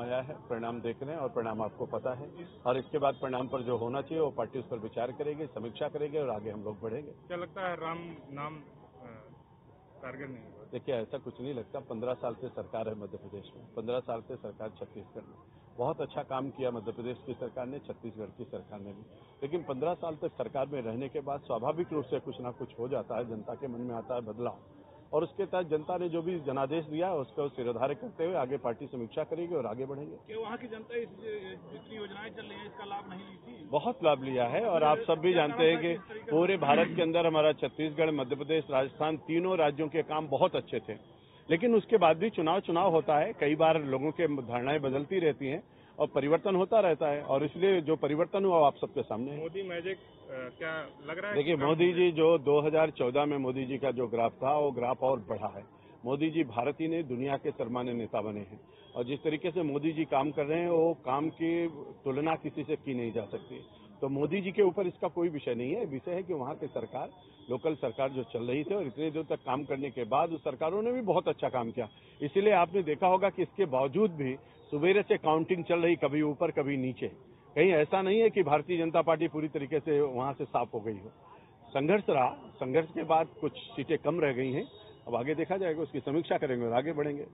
आया है परिणाम देख रहे हैं और परिणाम आपको पता है। और इसके बाद परिणाम पर जो होना चाहिए वो पार्टी उस पर विचार करेगी समीक्षा करेगी और आगे हम लोग बढ़ेंगे। क्या लगता है राम नाम टारगेट नहीं देखिए ऐसा कुछ नहीं लगता। पंद्रह साल से सरकार है मध्य प्रदेश में। पंद्रह साल से सरकार छत्तीसगढ़ में। बहुत अच्छा काम किया मध्य प्रदेश की सरकार ने छत्तीसगढ़ की सरकार ने भी। लेकिन पंद्रह साल तक सरकार में रहने के बाद स्वाभाविक रूप से कुछ ना कुछ हो जाता है जनता के मन में आता है बदलाव। और उसके तहत जनता ने जो भी जनादेश दिया है उसका सिरोधार्य करते हुए आगे पार्टी समीक्षा करेगी और आगे बढ़ेंगे। क्या वहाँ की जनता इस जितनी योजनाएँ चल रही है इसका लाभ नहीं ली थी? बहुत लाभ लिया है और आप सब भी जानते हैं कि पूरे भारत के अंदर हमारा छत्तीसगढ़ मध्य प्रदेश राजस्थान तीनों राज्यों के काम बहुत अच्छे थे। लेकिन उसके बाद भी चुनाव चुनाव होता है कई बार लोगों के धारणाएँ बदलती रहती हैं। और परिवर्तन होता रहता है और इसलिए जो परिवर्तन हुआ आप सबके सामने मोदी मैजिक क्या लग रहा है देखिए मोदी जी जो 2014 में मोदी जी का जो ग्राफ था वो ग्राफ और बढ़ा है। मोदी जी भारत ही नहीं दुनिया के सर्वमान्य नेता बने हैं। और जिस तरीके से मोदी जी काम कर रहे हैं वो काम की तुलना किसी से की नहीं जा सकती। तो मोदी जी के ऊपर इसका कोई विषय नहीं है। विषय है कि वहाँ की सरकार लोकल सरकार जो चल रही थी और इतने देर तक काम करने के बाद उस सरकारों ने भी बहुत अच्छा काम किया। इसीलिए आपने देखा होगा कि इसके बावजूद भी सुबेरे से काउंटिंग चल रही, कभी ऊपर, कभी नीचे। कहीं ऐसा नहीं है कि भारतीय जनता पार्टी पूरी तरीके से वहाँ से साफ़ हो गई हो। संघर्ष रहा। संघर्ष के बाद कुछ सीटें कम रह गई हैं। अब आगे देखा जाएगा, उसकी समीक्षा करेंगे और आगे बढ़ेंगे।